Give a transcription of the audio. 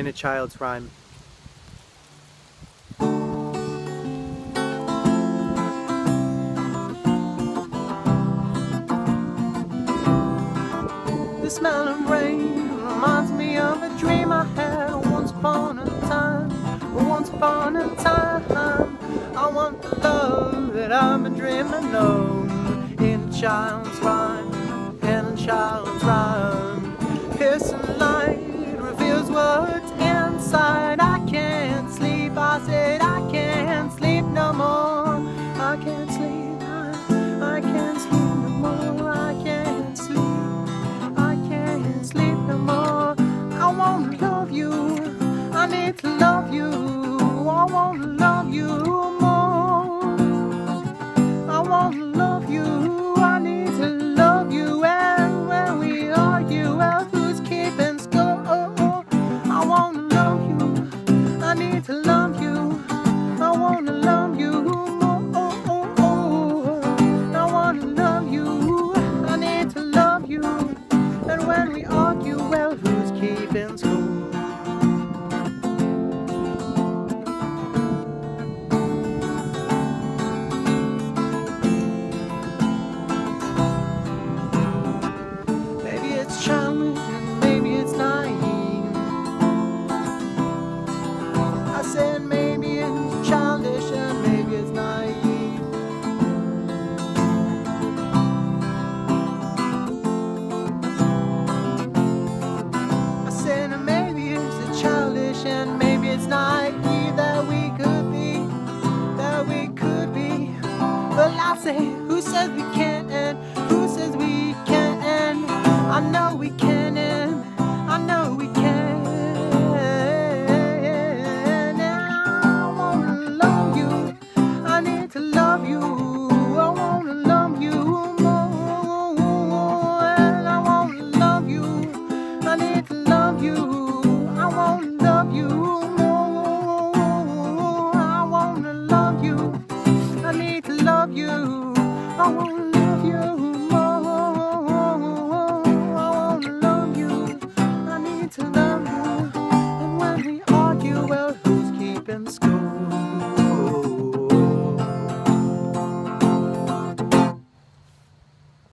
in a child's rhyme. The smell of rain reminds me of a dream I had once upon a time. Once upon a time, I want the love that I've been dreaming of in a child's rhyme, in a child's rhyme. Love you. I need to love you. Say, who says we can't who says we can't? I know we can Oh.